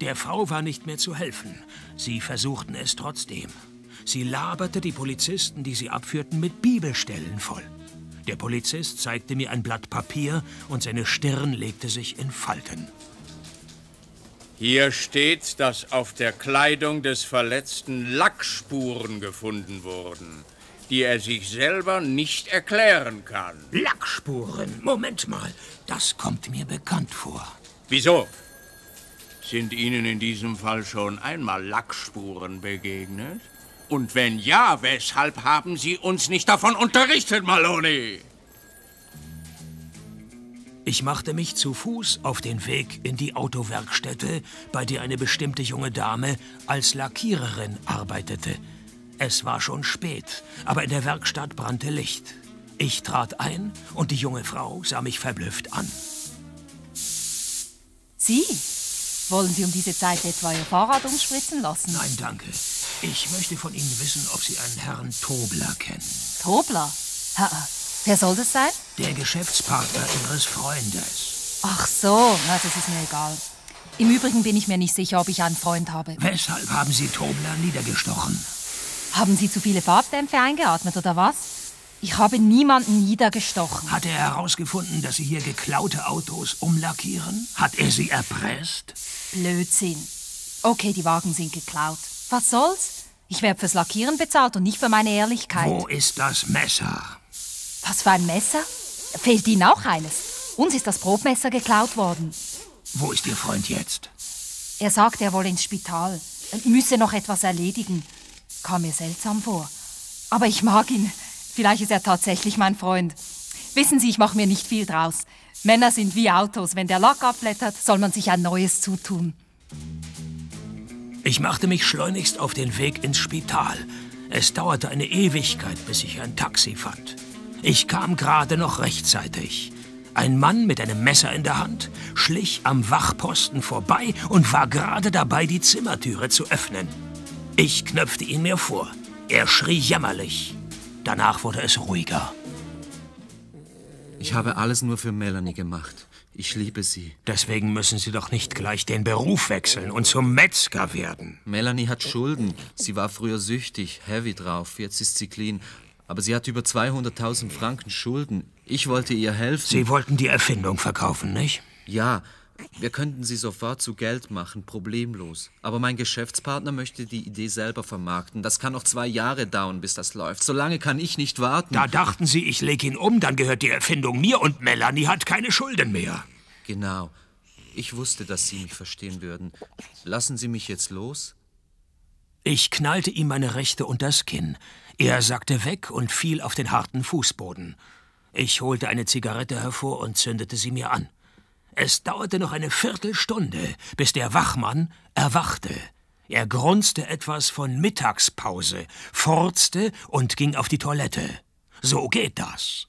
Der Frau war nicht mehr zu helfen. Sie versuchten es trotzdem. Sie laberte die Polizisten, die sie abführten, mit Bibelstellen voll. Der Polizist zeigte mir ein Blatt Papier und seine Stirn legte sich in Falten. Hier steht, dass auf der Kleidung des Verletzten Lackspuren gefunden wurden, die er sich selber nicht erklären kann. Lackspuren? Moment mal, das kommt mir bekannt vor. Wieso? Sind Ihnen in diesem Fall schon einmal Lackspuren begegnet? Und wenn ja, weshalb haben Sie uns nicht davon unterrichtet, Maloney? Ich machte mich zu Fuß auf den Weg in die Autowerkstätte, bei der eine bestimmte junge Dame als Lackiererin arbeitete. Es war schon spät, aber in der Werkstatt brannte Licht. Ich trat ein und die junge Frau sah mich verblüfft an. Sie? Wollen Sie um diese Zeit etwa Ihr Fahrrad umspritzen lassen? Nein, danke. Ich möchte von Ihnen wissen, ob Sie einen Herrn Tobler kennen. Tobler? Ha, wer soll das sein? Der Geschäftspartner Ihres Freundes. Ach so, na, das ist mir egal. Im Übrigen bin ich mir nicht sicher, ob ich einen Freund habe. Weshalb haben Sie Tobler niedergestochen? Haben Sie zu viele Farbdämpfe eingeatmet oder was? Ich habe niemanden niedergestochen. Hat er herausgefunden, dass Sie hier geklaute Autos umlackieren? Hat er Sie erpresst? Blödsinn. Okay, die Wagen sind geklaut. Was soll's? Ich werde fürs Lackieren bezahlt und nicht für meine Ehrlichkeit. Wo ist das Messer? Was für ein Messer? Fehlt Ihnen auch eines? Uns ist das Brotmesser geklaut worden. Wo ist Ihr Freund jetzt? Er sagt, er wolle ins Spital. Er müsse noch etwas erledigen. Kam mir seltsam vor. Aber ich mag ihn. Vielleicht ist er tatsächlich mein Freund. Wissen Sie, ich mache mir nicht viel draus. Männer sind wie Autos. Wenn der Lack abblättert, soll man sich ein neues zutun. Ich machte mich schleunigst auf den Weg ins Spital. Es dauerte eine Ewigkeit, bis ich ein Taxi fand. Ich kam gerade noch rechtzeitig. Ein Mann mit einem Messer in der Hand schlich am Wachposten vorbei und war gerade dabei, die Zimmertüre zu öffnen. Ich knöpfte ihn mir vor. Er schrie jämmerlich. Danach wurde es ruhiger. Ich habe alles nur für Melanie gemacht. Ich liebe sie. Deswegen müssen Sie doch nicht gleich den Beruf wechseln und zum Metzger werden. Melanie hat Schulden. Sie war früher süchtig, heavy drauf. Jetzt ist sie clean. Aber sie hat über 200.000 Franken Schulden. Ich wollte ihr helfen. Sie wollten die Erfindung verkaufen, nicht? Ja, wir könnten sie sofort zu Geld machen, problemlos. Aber mein Geschäftspartner möchte die Idee selber vermarkten. Das kann noch zwei Jahre dauern, bis das läuft. So lange kann ich nicht warten. Da dachten Sie, ich leg ihn um, dann gehört die Erfindung mir und Melanie hat keine Schulden mehr. Genau. Ich wusste, dass Sie mich verstehen würden. Lassen Sie mich jetzt los? Ich knallte ihm meine Rechte unters Kinn. Er sackte weg und fiel auf den harten Fußboden. Ich holte eine Zigarette hervor und zündete sie mir an. Es dauerte noch eine Viertelstunde, bis der Wachmann erwachte. Er grunzte etwas von Mittagspause, furzte und ging auf die Toilette. So geht das.